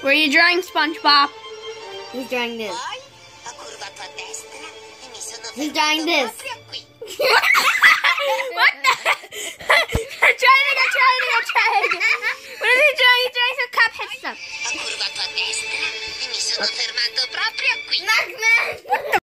Where are you drawing, SpongeBob? He's drawing this. He's drawing this. what the? try it again, trying it again, trying it again. What is he drawing? He's drawing some cuphead stuff. Ho destra mi sono fermato proprio qui. Knock, knock.